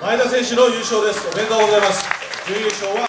前田選手の優勝です。おめでとうございます。準優勝は